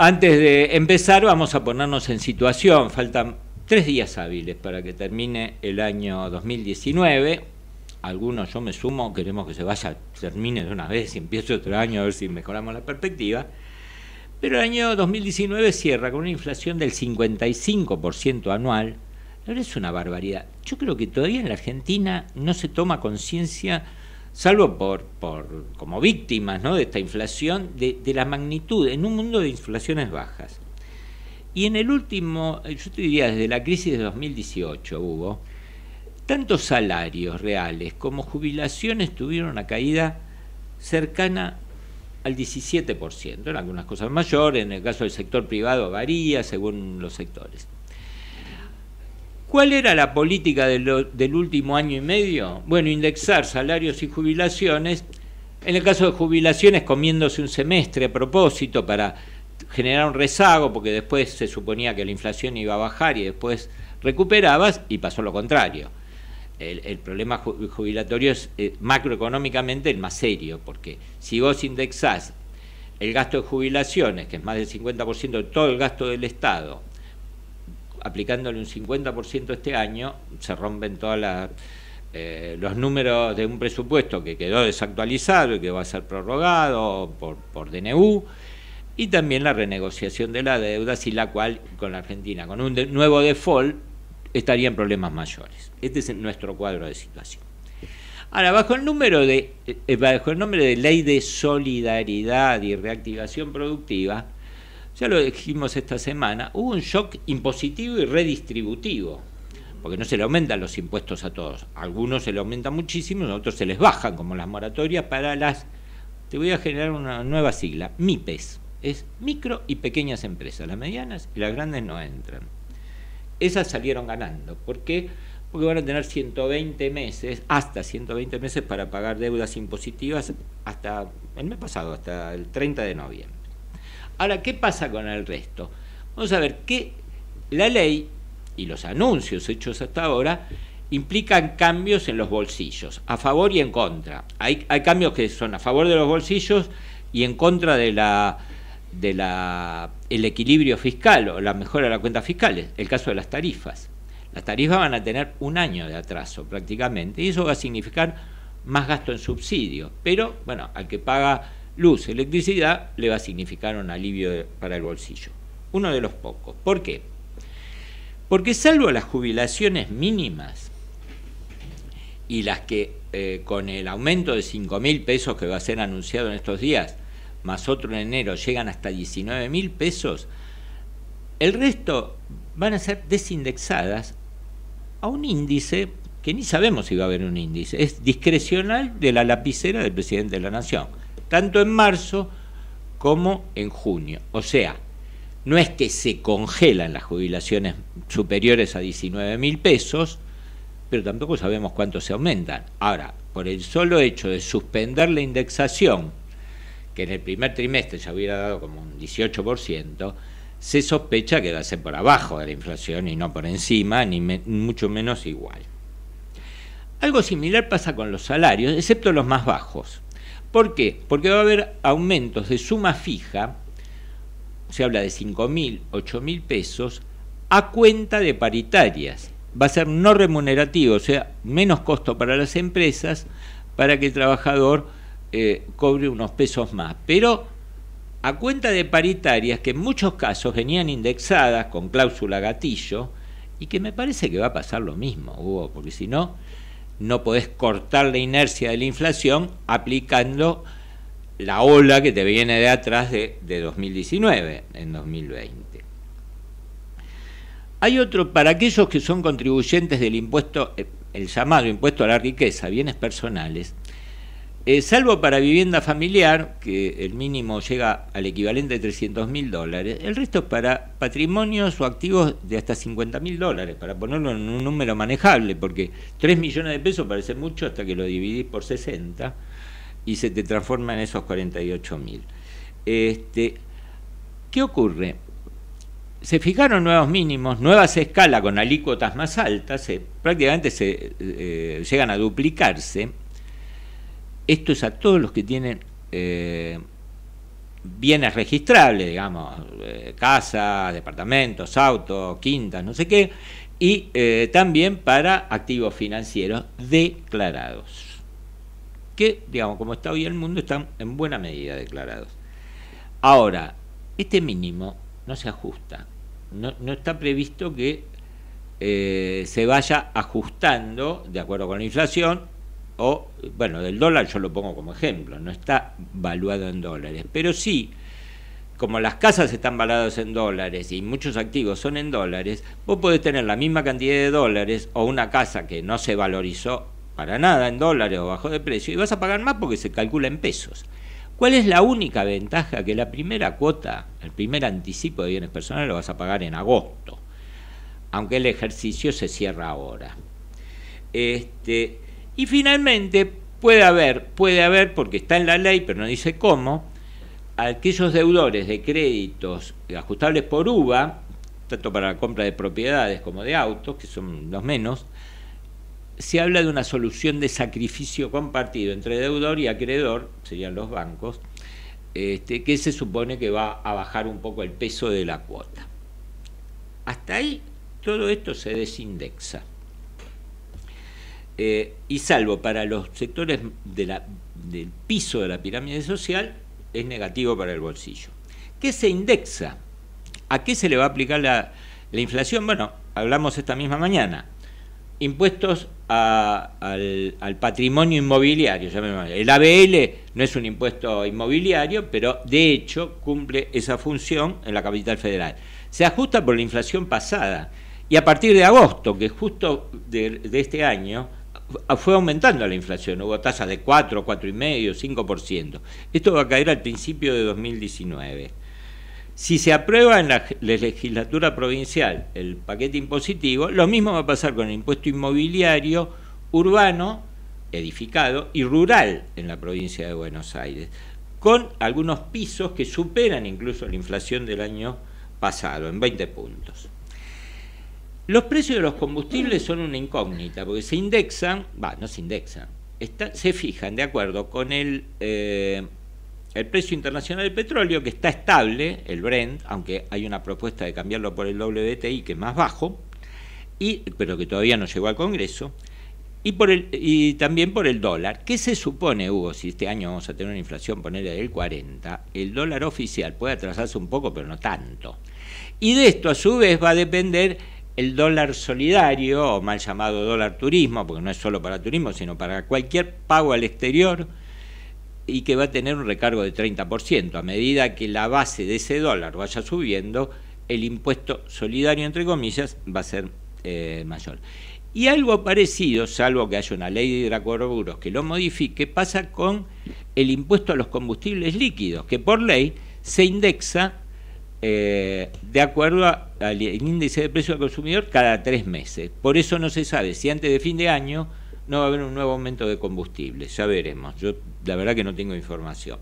Antes de empezar, vamos a ponernos en situación. Faltan tres días hábiles para que termine el año 2019. Algunos, yo me sumo, queremos que se vaya, termine de una vez y empiece otro año a ver si mejoramos la perspectiva. Pero el año 2019 cierra con una inflación del 55% anual. La verdad es una barbaridad. Yo creo que todavía en la Argentina no se toma conciencia salvo por, por como víctimas ¿no? de esta inflación, de, la magnitud en un mundo de inflaciones bajas. Y en el último, yo te diría desde la crisis de 2018 hubo, tantos salarios reales como jubilaciones tuvieron una caída cercana al 17%, en algunas cosas mayores, en el caso del sector privado varía según los sectores. ¿Cuál era la política del, último año y medio? Bueno, indexar salarios y jubilaciones. En el caso de jubilaciones, comiéndose un semestre a propósito para generar un rezago, porque después se suponía que la inflación iba a bajar y después recuperabas, y pasó lo contrario. El, problema jubilatorio es eh, macroeconómicamente el más serio, porque si vos indexás el gasto de jubilaciones, que es más del 50% de todo el gasto del Estado, aplicándole un 50% este año, se rompen todos eh, los números de un presupuesto que quedó desactualizado y que va a ser prorrogado por, DNU, y también la renegociación de la deuda, sin la cual con la Argentina, con un nuevo default, estaría en problemas mayores. Este es nuestro cuadro de situación. Ahora, bajo el número de, eh, bajo el nombre de ley de solidaridad y reactivación productiva, ya lo dijimos esta semana, hubo un shock impositivo y redistributivo, porque no se le aumentan los impuestos a todos. A algunos se le aumentan muchísimo, a otros se les bajan, como las moratorias para las... Te voy a generar una nueva sigla, MIPES. Es micro y pequeñas empresas. Las medianas y las grandes no entran. Esas salieron ganando. ¿Por qué? Porque van a tener 120 meses, hasta 120 meses para pagar deudas impositivas hasta el mes pasado, hasta el 30 de noviembre. Ahora, ¿qué pasa con el resto? Vamos a ver que la ley y los anuncios hechos hasta ahora implican cambios en los bolsillos, a favor y en contra. Hay, hay cambios que son a favor de los bolsillos y en contra de la de la el equilibrio fiscal o la mejora de las cuentas fiscales, el caso de las tarifas. Las tarifas van a tener un año de atraso prácticamente y eso va a significar más gasto en subsidio, pero bueno, al que paga luz, electricidad, le va a significar un alivio para el bolsillo. Uno de los pocos. ¿Por qué? Porque salvo las jubilaciones mínimas y las que eh, con el aumento de 5 mil pesos que va a ser anunciado en estos días, más otro en enero, llegan hasta 19 mil pesos, el resto van a ser desindexadas a un índice que ni sabemos si va a haber un índice, es discrecional de la lapicera del presidente de la Nación tanto en marzo como en junio. O sea, no es que se congelan las jubilaciones superiores a 19 mil pesos, pero tampoco sabemos cuánto se aumentan. Ahora, por el solo hecho de suspender la indexación, que en el primer trimestre ya hubiera dado como un 18%, se sospecha que va a ser por abajo de la inflación y no por encima, ni mucho menos igual. Algo similar pasa con los salarios, excepto los más bajos. ¿Por qué? Porque va a haber aumentos de suma fija, se habla de 5 mil, 8 mil pesos, a cuenta de paritarias. Va a ser no remunerativo, o sea, menos costo para las empresas para que el trabajador eh, cobre unos pesos más. Pero a cuenta de paritarias que en muchos casos venían indexadas con cláusula gatillo y que me parece que va a pasar lo mismo, Hugo, porque si no, no podés cortar la inercia de la inflación aplicando la ola que te viene de atrás de, 2019, en 2020. Hay otro, para aquellos que son contribuyentes del impuesto, el llamado impuesto a la riqueza, bienes personales, eh, salvo para vivienda familiar, que el mínimo llega al equivalente de 300 mil dólares, el resto es para patrimonios o activos de hasta 50 mil dólares, para ponerlo en un número manejable, porque 3 millones de pesos parece mucho hasta que lo dividís por 60 y se te transforma en esos 48 mil. Este, ¿Qué ocurre? Se fijaron nuevos mínimos, nuevas escalas con alícuotas más altas, prácticamente se eh, llegan a duplicarse esto es a todos los que tienen eh, bienes registrables, digamos, eh, casas, departamentos, autos, quintas, no sé qué, y eh, también para activos financieros declarados, que, digamos, como está hoy el mundo, están en buena medida declarados. Ahora, este mínimo no se ajusta, no, está previsto que se vaya ajustando de acuerdo con la inflación o, bueno, del dólar yo lo pongo como ejemplo, no está valuado en dólares, pero sí, como las casas están valuadas en dólares y muchos activos son en dólares, vos podés tener la misma cantidad de dólares o una casa que no se valorizó para nada en dólares o bajó de precio y vas a pagar más porque se calcula en pesos. ¿Cuál es la única ventaja? Que la primera cuota, el primer anticipo de bienes personales lo vas a pagar en agosto aunque el ejercicio se cierra ahora. Este, y finalmente puede haber, puede haber, porque está en la ley, pero no dice cómo, aquellos deudores de créditos ajustables por UVA, tanto para la compra de propiedades como de autos, que son los menos, se habla de una solución de sacrificio compartido entre deudor y acreedor, serían los bancos, este, que se supone que va a bajar un poco el peso de la cuota. Hasta ahí todo esto se desindexa. Eh, y salvo para los sectores del piso de la pirámide social, es negativo para el bolsillo. ¿Qué se indexa? ¿A qué se le va a aplicar la, inflación? Bueno, hablamos esta misma mañana. Impuestos al, patrimonio inmobiliario. El ABL no es un impuesto inmobiliario, pero de hecho cumple esa función en la capital federal. Se ajusta por la inflación pasada y a partir de agosto, que justo de, este año, fue aumentando la inflación, hubo tasas de 4, 4,5, 5%. Esto va a caer al principio de 2019. Si se aprueba en la legislatura provincial el paquete impositivo, lo mismo va a pasar con el impuesto inmobiliario urbano, edificado y rural en la provincia de Buenos Aires, con algunos pisos que superan incluso la inflación del año pasado, en 20 puntos. Los precios de los combustibles son una incógnita, porque se indexan, va, no se indexan, se fijan de acuerdo con el, eh, el precio internacional del petróleo, que está estable, el Brent, aunque hay una propuesta de cambiarlo por el WTI, que es más bajo, y, pero que todavía no llegó al Congreso, y, por el, y también por el dólar. ¿Qué se supone, Hugo, si este año vamos a tener una inflación, ponerle del 40, el dólar oficial puede atrasarse un poco, pero no tanto? Y de esto, a su vez, va a depender el dólar solidario, o mal llamado dólar turismo, porque no es solo para turismo, sino para cualquier pago al exterior, y que va a tener un recargo de 30%. A medida que la base de ese dólar vaya subiendo, el impuesto solidario, entre comillas, va a ser eh, mayor. Y algo parecido, salvo que haya una ley de hidrocarburos que lo modifique, pasa con el impuesto a los combustibles líquidos, que por ley se indexa eh, de acuerdo al índice de precio al consumidor cada tres meses. Por eso no se sabe si antes de fin de año no va a haber un nuevo aumento de combustible. Ya veremos. Yo la verdad que no tengo información.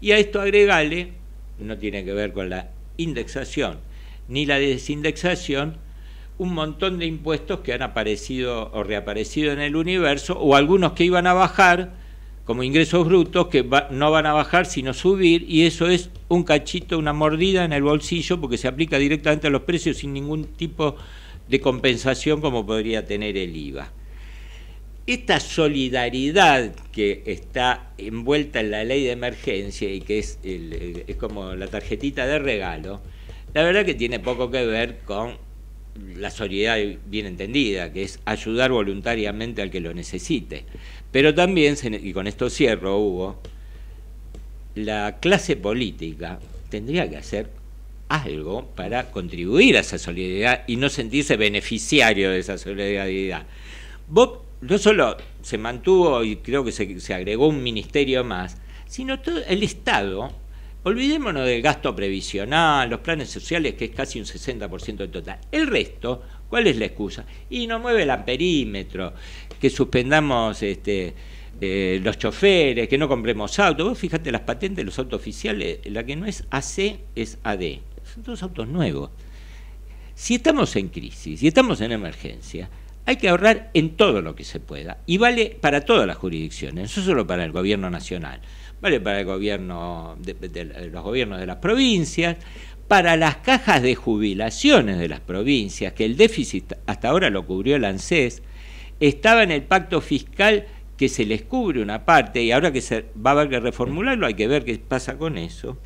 Y a esto agregale, no tiene que ver con la indexación ni la desindexación, un montón de impuestos que han aparecido o reaparecido en el universo o algunos que iban a bajar como ingresos brutos que no van a bajar sino subir y eso es un cachito, una mordida en el bolsillo porque se aplica directamente a los precios sin ningún tipo de compensación como podría tener el IVA. Esta solidaridad que está envuelta en la ley de emergencia y que es, es como la tarjetita de regalo, la verdad que tiene poco que ver con la solidaridad bien entendida, que es ayudar voluntariamente al que lo necesite. Pero también, y con esto cierro, Hugo, la clase política tendría que hacer algo para contribuir a esa solidaridad y no sentirse beneficiario de esa solidaridad. Bob no solo se mantuvo y creo que se agregó un ministerio más, sino todo el Estado Olvidémonos del gasto previsional, los planes sociales, que es casi un 60% del total. El resto, ¿cuál es la excusa? Y no mueve el amperímetro, que suspendamos este, eh, los choferes, que no compremos autos. Vos fíjate las patentes de los autos oficiales, la que no es AC es AD. Son todos autos nuevos. Si estamos en crisis, si estamos en emergencia, hay que ahorrar en todo lo que se pueda. Y vale para todas las jurisdicciones, no solo para el gobierno nacional. vale para el gobierno de, los gobiernos de las provincias, para las cajas de jubilaciones de las provincias, que el déficit hasta ahora lo cubrió el ANSES, estaba en el pacto fiscal que se les cubre una parte y ahora que se va a haber que reformularlo hay que ver qué pasa con eso.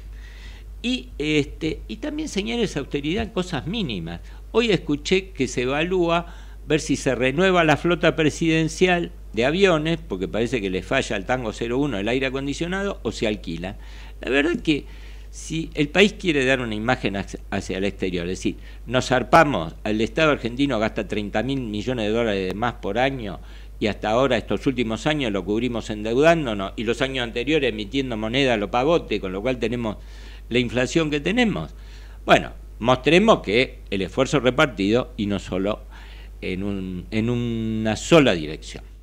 Y, este, y también señales austeridad en cosas mínimas. Hoy escuché que se evalúa ver si se renueva la flota presidencial de aviones, porque parece que le falla al Tango 01 el aire acondicionado, o se alquilan. La verdad que si el país quiere dar una imagen hacia el exterior, es decir, nos zarpamos, el Estado argentino gasta 30 mil millones de dólares más por año y hasta ahora, estos últimos años, lo cubrimos endeudándonos y los años anteriores emitiendo moneda a lo pagote, con lo cual tenemos la inflación que tenemos. Bueno, mostremos que el esfuerzo repartido y no solo en, un, en una sola dirección.